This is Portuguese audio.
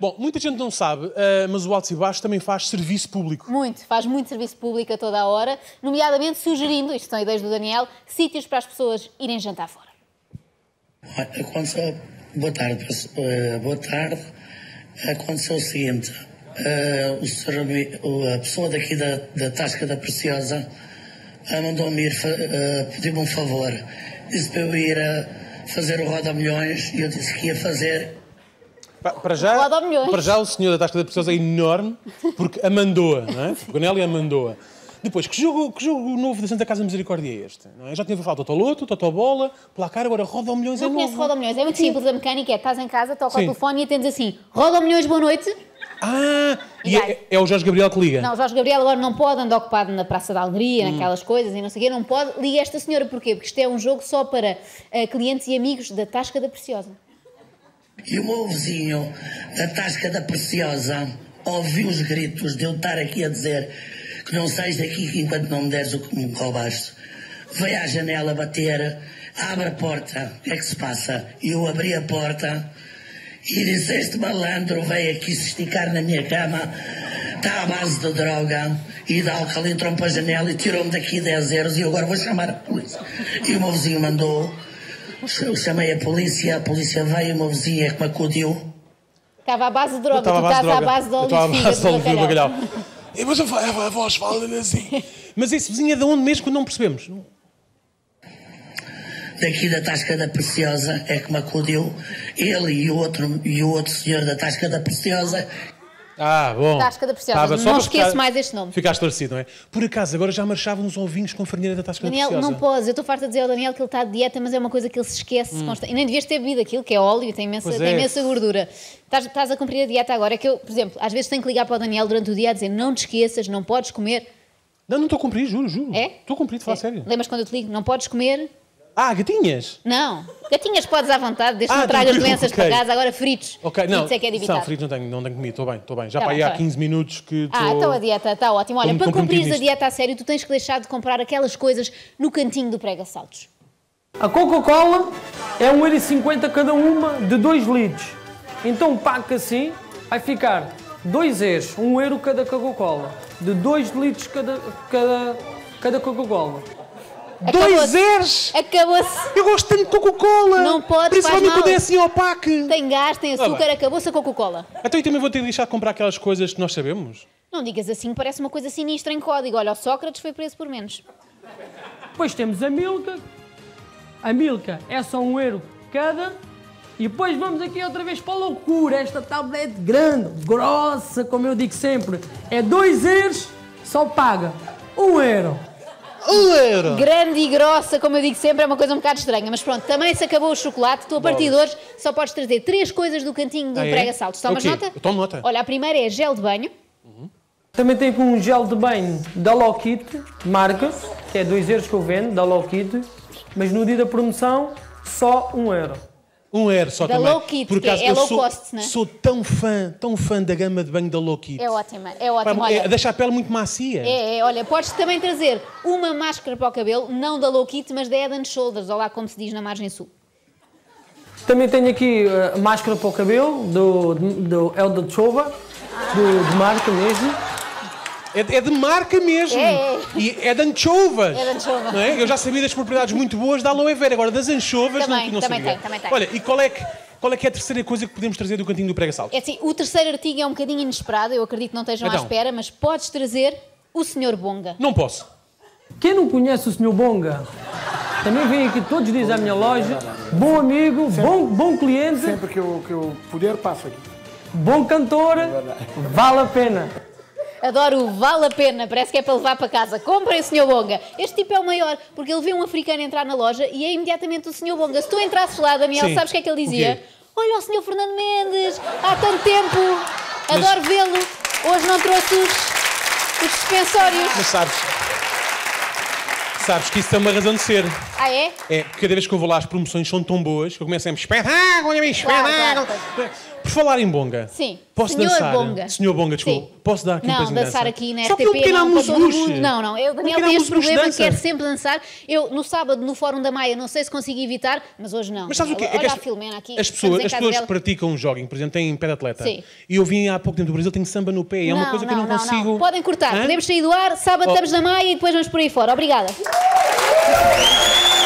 Bom, muita gente não sabe, eh, mas o Altos e Baixos também faz serviço público. Muito, faz muito serviço público a toda a hora, nomeadamente sugerindo, isto são ideias do Daniel, sítios para as pessoas irem jantar fora. Aconteceu, boa tarde, eh, boa tarde. Aconteceu o seguinte, eh, a pessoa daqui da, da Tasca da Preciosa mandou-me ir, pediu-me um favor. Disse para eu ir a fazer o Roda Milhões e eu disse que ia fazer Para já, ao para já o senhor da Tasca da Preciosa é enorme, porque a mandou-a, não é? Gonelli a mandou-a. Depois, que jogo, que jogo novo da Santa Casa Misericórdia é este? Não é? Já tinha falado Totoloto, Totobola, Placar, agora Roda ao Milhões é Não conheço novo. Roda Milhões, é muito simples, a mecânica é, estás em casa, toca Sim. o telefone e atendes assim, Roda Milhões, boa noite. Ah, e E vai. é, é o Jorge Gabriel que liga. Não, o Jorge Gabriel agora não pode, anda ocupado na Praça da Alegria, naquelas coisas e não sei o quê, não pode. Liga esta senhora, porquê? Porque isto é um jogo só para eh, clientes e amigos da Tasca da Preciosa. E o meu vizinho, da Tasca da Preciosa, ouviu os gritos de eu estar aqui a dizer que não sais daqui enquanto não me deres o que me roubaste. Veio à janela bater, abre a porta, o que é que se passa? E eu abri a porta e disse: Este malandro veio aqui se esticar na minha cama, está à base de droga e de álcool, entrou para a janela e tirou-me daqui 10 euros e agora vou chamar a polícia. E o meu vizinho mandou. Eu chamei a polícia, a polícia veio, o meu vizinho é que me acudiu. Estava à base de droga, estava tu à base estás de à droga. base de óleo estava à base de óleo de bacalhau. E, Mas a, vo- a voz fala assim. Mas esse vizinho é de onde mesmo que não percebemos? Daqui da Tasca da Preciosa é que me acudiu. Ele e o outro, e o outro senhor da Tasca da Preciosa. Ah, bom. Tasca da Preciosa. Estava só Não esqueço ficar- mais este nome. Ficar esclarecido, não é? Por acaso, agora já marchavam uns ovinhos com farinheira da Tasca Daniel, da Preciosa. não podes. Eu estou farta de dizer ao Daniel que ele está de dieta, mas é uma coisa que ele se esquece consta- E nem devias ter bebido aquilo, que é óleo, tem imensa, Pois tem é. imensa gordura. Estás, estás a cumprir a dieta agora. É que eu, por exemplo, às vezes tenho que ligar para o Daniel durante o dia a dizer não te esqueças, não podes comer. Não, não estou a cumprir, juro, juro. É? Estou a cumprir, de falar É. sério. Lembras quando eu te ligo? Não podes comer? Ah, gatinhas! Não. Gatinhas podes à vontade, desde que Ah, não tragas doenças ok. para casa, agora fritos. Ok, não. Fritos é que é de evitar. Não, fritos não tenho, não tenho comido, estou bem, estou bem. Já Tá para aí há tá bem. 15 minutos que Ah, estou- então a dieta está ótima. Olha, para muito cumprires a dieta a sério, tu tens que deixar de comprar aquelas coisas no cantinho do prega-saltos. A Coca-Cola é 1,50€ cada uma de 2 litros. Então o pack assim vai ficar 2 euros, 1 euro cada Coca-Cola. De 2 litros cada, cada, cada Coca-Cola. Dois Acabou-se. zeros! Acabou-se. Eu gosto tanto de Coca-Cola! Não podes, Principalmente quando é assim opaque! Tem gás, tem açúcar, acabou-se a Coca-Cola. Então eu também vou ter de deixar de comprar aquelas coisas que nós sabemos? Não digas assim, parece uma coisa sinistra em código. Olha, o Sócrates foi preso por menos. Depois temos a Milka. A Milka é só 1 euro cada. E depois vamos aqui outra vez para a loucura. Esta tablete grande, grossa, como eu digo sempre, é 2 euros, só paga 1 euro. Um euro! Grande e grossa, como eu digo sempre, é uma coisa um bocado estranha. Mas pronto, também se acabou o chocolate. Tu, a partir de hoje, só podes trazer três coisas do cantinho do Ah, é? prega-saltos. Tomas O quê? nota? Eu tomo nota. Olha, a primeira é gel de banho. Também tem com um gel de banho da Lockit, marca, que é 2 euros que eu vendo, da Lockit, mas no dia da promoção, só 1 euro. Um euro só Da também. Low Kit, Por que é- é low sou, cost, não é? sou tão fã, tão fã da gama de banho da Low Kit. É ótima, é ótima. é- Olha, deixa a pele muito macia. É, é, olha, podes também trazer uma máscara para o cabelo, não da Low Kit, mas da Head and Shoulders, ou lá como se diz na margem sul. Também tenho aqui a máscara para o cabelo, do, do El da Chova, do, de marca mesmo. É, é de marca mesmo. É, é. E é de anchovas. É de anchovas. Não é? Eu já sabia das propriedades muito boas da aloe vera, agora das anchovas Também, não, não também sabia. tem, também tem. Olha, e qual é, que, qual é que é a terceira coisa que podemos trazer do cantinho do prega-salto? É assim, o terceiro artigo é um bocadinho inesperado, eu acredito que não estejam à Então. espera, mas podes trazer o Sr. Bonga. Não posso. Quem não conhece o Sr. Bonga, também vem aqui todos os dias à minha loja. Bom amigo, bom, bom cliente, Sempre que eu, que eu puder, passo aqui. bom cantor, vale a pena. Adoro o vale a pena, parece que é para levar para casa. Comprem o Sr. Bonga. Este tipo é o maior, porque ele vê um africano entrar na loja e é imediatamente o Sr. Bonga. Se tu entrasses lá, Daniel, Sim. sabes o que é que ele dizia? Olha o Sr. Fernando Mendes, há tanto tempo, adoro vê-lo. Hoje não trouxe os, os suspensórios. Mas sabes. Sabes que isso tem uma razão de ser. Ah, é? É, porque cada vez que eu vou lá as promoções são tão boas que eu começo a me espetáculo, olha-me Claro. Por falar em bonga. Sim. Posso Senhor dançar? Bonga. Senhor bonga, desculpa. Sim. Posso dar aqui um Não, pezinho de dançar dança? aqui na Só RTP um pequeno não, mundo. Não, não. Eu, Um Daniel, pequeno tem este problema, dança. quero sempre dançar. Eu, no sábado, no Fórum da Maia, não sei se consigo evitar, mas hoje não. Mas sabes o quê? Olha É que Filomena aqui. as pessoas, as pessoas que praticam jogging, por exemplo, têm pé de atleta. Sim. E eu vim há pouco tempo do Brasil, tenho samba no pé. É uma Não, coisa que eu não, não, consigo. Podem cortar. Podemos sair do ar, sábado Oh. estamos na Maia e depois vamos por aí fora. Obrigada. Thank you.